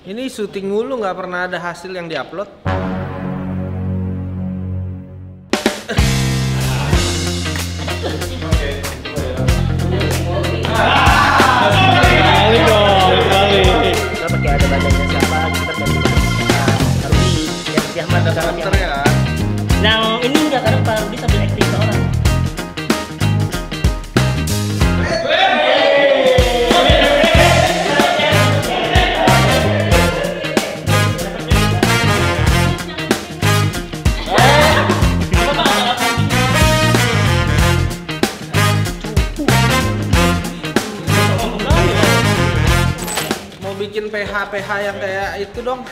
Ini syuting mulu nggak pernah ada hasil yang diupload. Kali dong, kali. Kita pakai ada badannya siapa, kita ganti Taruh di yang si Ahmad dan Raffi PH yang kayak itu dong.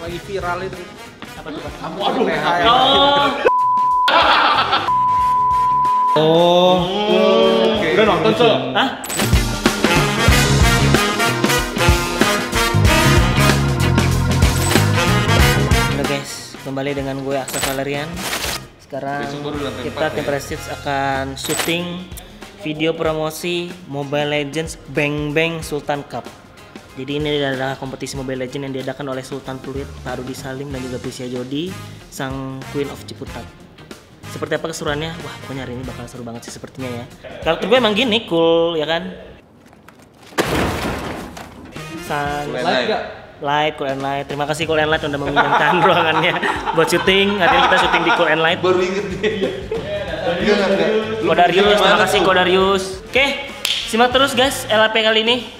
Lagi viral itu. Apa tuh? Waduh, PH yang Oh. Udah nonton, Cok? Hah? Halo guys, kembali dengan gue Aksa Valerian. Sekarang kita tim Prestige akan syuting video promosi Mobile Legends Bang Bang Sultan Cup. Jadi ini adalah kompetisi Mobile Legends yang diadakan oleh Sultan Pluit, Pak Rudi Salim dan juga Prisya Jodi, sang Queen of Ciputat. Seperti apa keseruannya? Wah, pokoknya hari ini bakal seru banget sih sepertinya ya. Karakter gue emang gini, cool ya kan? Sang Light gak? Light, Cool and Light. Terima kasih Cool and Light udah meminjamkan ruangannya buat syuting. Hari ini kita syuting di Cool and Light. Baru inget dia. Ada. Lu Kodarius, gimana terima kasih? Kodarius. Oke, simak terus guys LAP kali ini.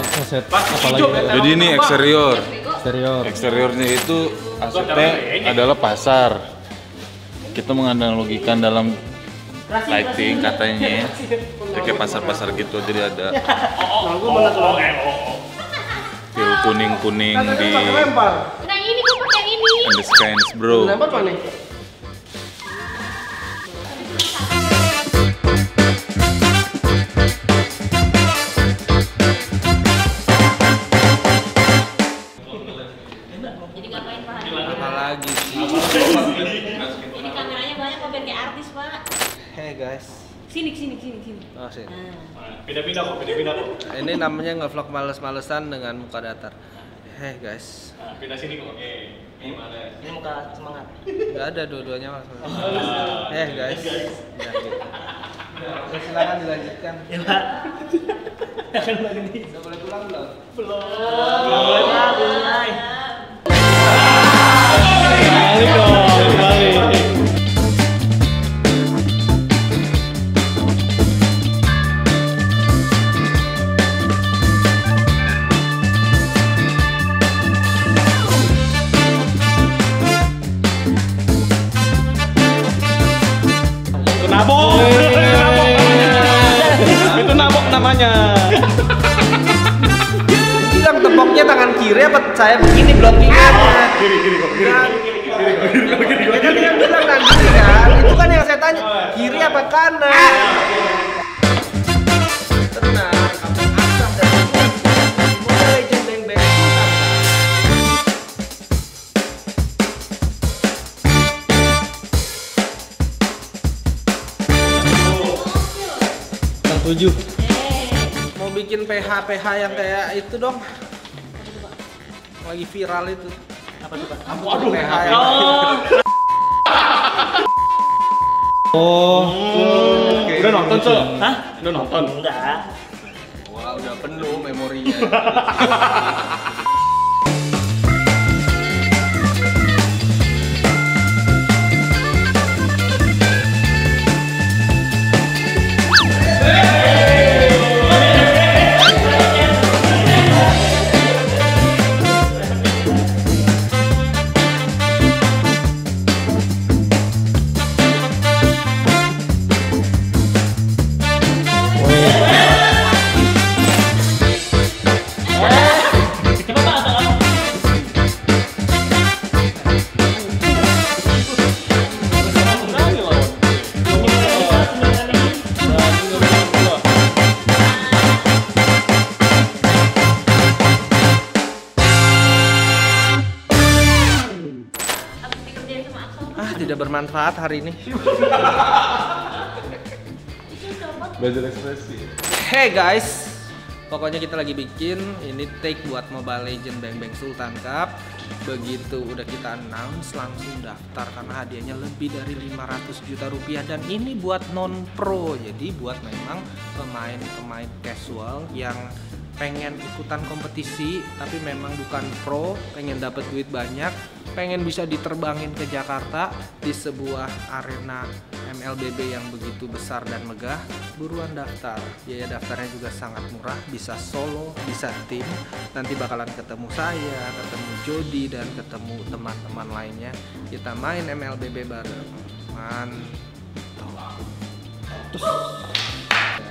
Saya ini mau ngeset apa lagi? Jadi ini eksterior. Eksterior. Eksteriornya itu asetnya adalah pasar. Kita menganalogikan dalam lighting katanya kayak pasar-pasar gitu jadi ada feel kuning-kuning di Nah, ini gue pakai yang ini. in the skies bro Jadi pindah-pindah kok pindah-pindah kok Ini namanya ngevlog males-malesan dengan muka datar. Hey guys. pindah sini kok oke Ini muka semangat. Nggak ada dua-duanya mas. Eh guys. Ya, gitu. Oke, silakan dilanjutkan. Ya Pak. Akan lagi. Udah boleh pulang belum? Boleh Pak, boleh. Kali dong, kali. Itu nabok. Itu nabok namanya. Bilang tepoknya tangan kiri apa saya begini blockingannya? kiri kiri kok kiri. Kan, ya kan dia bilang tangan kiri kan? Itu kan yang saya tanya, kiri apa kanan? Tujuh. Mau bikin PH PH yang kayak itu dong. Lagi viral itu. Apa tuh, Pak? Waduh, PH yang Oh. Udah nonton, Cel? Hah? Udah nonton? Enggak. Wah, udah penuh memorinya. tidak bermanfaat hari ini. Belajar ekspresi. Hey guys, pokoknya kita lagi bikin ini take buat Mobile Legend Bang Bang Sultan Cup. Begitu udah kita announce langsung daftar karena hadiahnya lebih dari 500 juta rupiah dan ini buat non pro. Jadi buat memang pemain-pemain casual yang pengen ikutan kompetisi tapi memang bukan pro, pengen dapat duit banyak, pengen bisa diterbangin ke Jakarta di sebuah arena MLBB yang begitu besar dan megah, buruan daftar. Biaya daftarnya juga sangat murah, bisa solo, bisa tim. Nanti bakalan ketemu saya, ketemu Jody dan ketemu teman-teman lainnya. Kita main MLBB bareng. Mantap.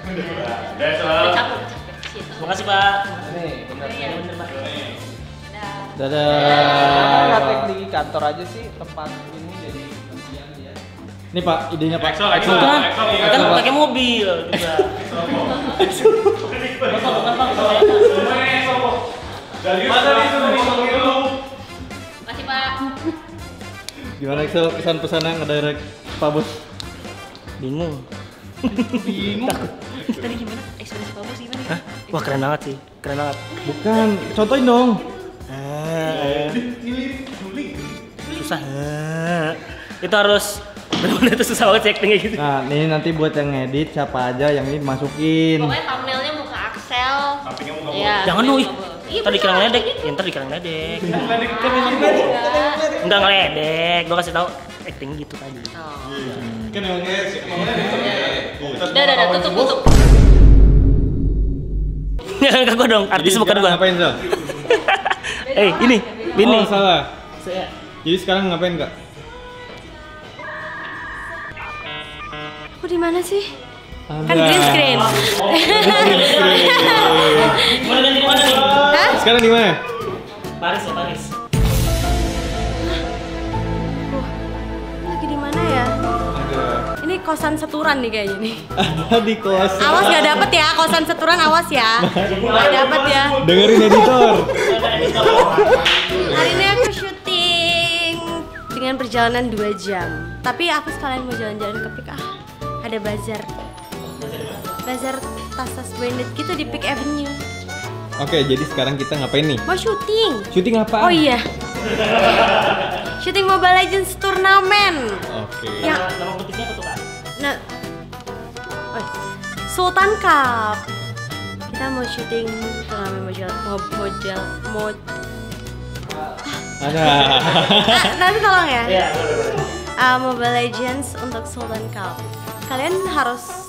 Capek, Terima kasih, Pak. Nih, bener. Iya. Bener, Pak. Dadah. Nggak Dadah. take di kantor aja sih tempat ini jadi. Nih Pak, idenya Pak. Excel, Excel, Kan, Excel, iya. kan pakai mobil juga. Bapak, bukan Pak, saya. Masa disuruh dulu? Makasih, Pak. Gimana Excel pesan-pesan yang ngedirect Pak Bos? Bingung. Tadi gimana? Ekspresi Pak Bos gimana? Hah? Wah, keren banget sih. Keren banget. Bukan, contohin dong. Ah, susah. Ah. Itu harus benar-benar itu susah banget sih actingnya gitu. Nah, ini nanti buat yang ngedit siapa aja yang ini masukin. Pokoknya thumbnailnya muka Axel. Sampingnya muka Iya. Jangan lu, ih. Iya, Ntar dikira bener. ngeledek. Ya, ntar dikira ngeledek. Enggak. Enggak ngeledek. Gua kasih tahu acting gitu tadi. Oh. Kan emang Udah, udah, udah, tutup, tutup. Jangan gua dong. Artis Jadi bukan gua. Ngapain Zal? Eh, ini. Bini. Oh, salah. Saya. Jadi sekarang ngapain kak? Aku di mana sih? Kan Ada. green screen. Mana di mana nih? Hah? Sekarang di mana? Paris ya, Paris. Kosan seturan nih kayaknya nih. Ada di kos. Awas gak dapet ya, kosan seturan awas ya. Gak dapet ya. Dengerin editor. Hari ini aku syuting dengan perjalanan 2 jam. Tapi aku sekalian mau jalan-jalan ke Pik ah. Ada bazar. Bazar Tasas branded gitu di Peak Avenue. Oke, jadi sekarang kita ngapain nih? Mau syuting. Syuting apa? Oh iya. syuting Mobile Legends turnamen. Oke. Yang Nama kompetisinya apa tuh, Kak? Nah, oh, Sultan Cup. Kita mau syuting turnamen model model mod. Ada. Ah, nanti tolong ya. Iya, boleh, boleh. Ah, Mobile Legends untuk Sultan Cup. Kalian harus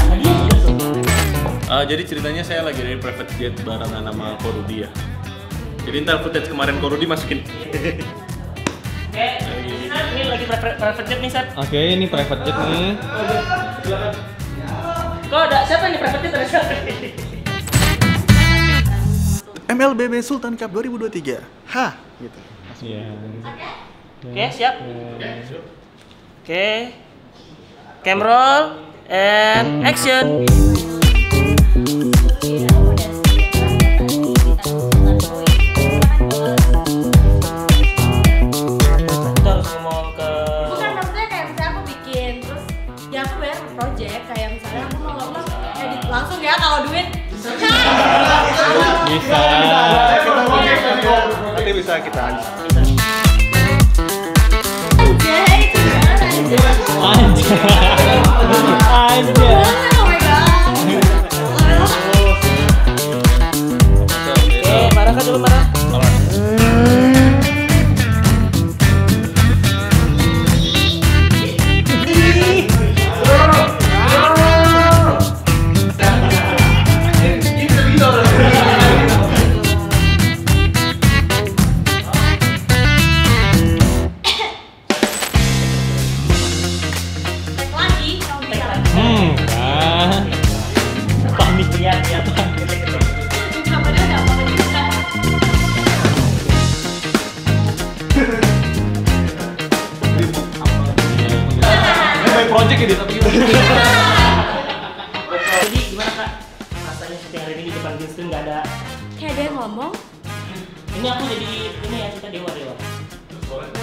Ah, jadi ceritanya saya lagi dari private jet barengan sama Korudi ya. Jadi ntar footage kemarin Korudi masukin. Oke, Sat, ini lagi private private jet nih, Sat. Oke, ini private jet nih. Kok ada siapa nih private jet ada siapa? MLBB Sultan Cup 2023. Hah, gitu. Iya. Oke, siap. Oke. Cam roll and action. Bisa. Nanti bisa. Kita anjay. Itu gimana anjay Tapi Jadi gimana kak? Rasanya syuting hari ini di depan green screen nggak ada. kayak ada yang ngomong Ini aku jadi ini ya kita dewa dewa.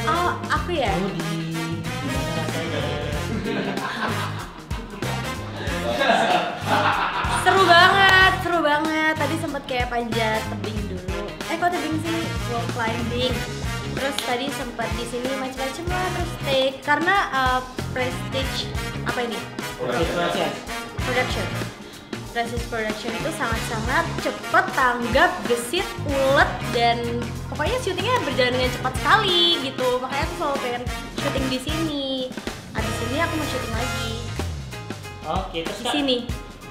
oh aku ya Aku di gimana rasanya? seru banget seru banget tadi sempet kayak panjat tebing dulu eh kok tebing sih wall climbing terus tadi sempat di sini macam-macam lah terus take karena uh, prestige apa ini? Proses. production. Prestige production itu sangat-sangat cepat tanggap gesit ulet dan pokoknya syutingnya berjalan dengan cepat sekali gitu. Makanya aku selalu pengen syuting di sini. Habis ini aku mau syuting lagi. Oke, terus di sini.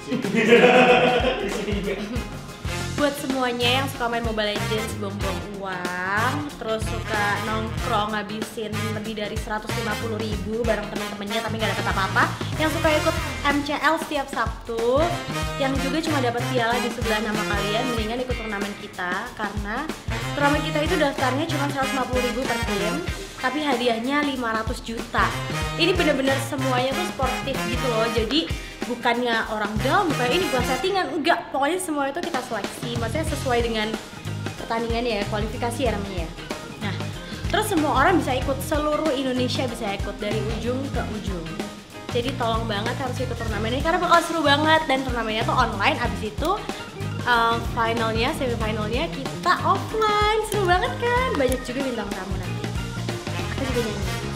Di sini juga. Buat semuanya yang suka main Mobile Legends buang-buang uang terus suka nongkrong ngabisin lebih dari 150 ribu bareng temen-temennya tapi nggak dapet apa-apa. Yang suka ikut MCL setiap Sabtu yang juga cuma dapat piala di sebelah nama kalian mendingan ikut turnamen kita karena turnamen kita itu daftarnya cuma 150 ribu per tim tapi hadiahnya 500 juta. Ini bener-bener semuanya tuh sportif gitu loh jadi bukannya orang down bukan ini bukan settingan enggak. Pokoknya semua itu kita seleksi maksudnya sesuai dengan pertandingan ya kualifikasi ya namanya ya. Nah terus semua orang bisa ikut seluruh Indonesia bisa ikut dari ujung ke ujung. Jadi tolong banget harus ikut turnamen ini karena bakal seru banget. Dan turnamennya tuh online abis itu um, finalnya semifinalnya kita offline. Seru banget kan? Banyak juga bintang tamu nanti. Aku juga nyanyi